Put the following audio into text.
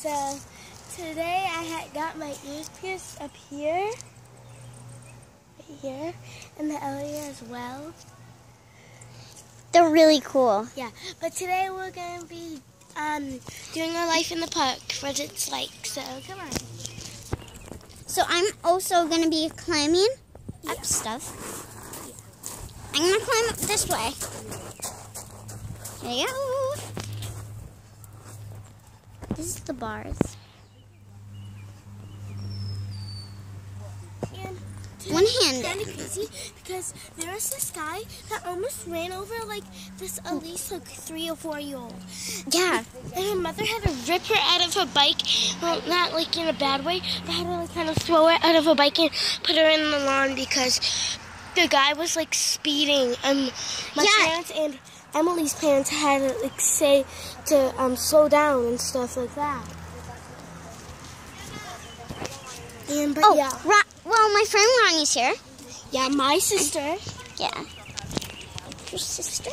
So today I had got my ears pierced up here, right here, and the other ear as well. They're really cool. Yeah, but today we're gonna be um, doing our life in the park, what it's like. So come on. So I'm also going to be climbing Yeah. up stuff. I'm going to climb up this way. Here you go. This is the bars. And One kind hand. of crazy because there was this guy that almost ran over like this at least like three or four year old. Yeah. And her mother had to rip her out of her bike, well, not like in a bad way, but had to like kind of throw her out of her bike and put her in the lawn because the guy was like speeding. Um, my Yeah. parents and Emily's parents had to like say to um, slow down and stuff like that. And but Oh, yeah, well, my friend Ronnie's here. yeah, my sister. Yeah. Your sister?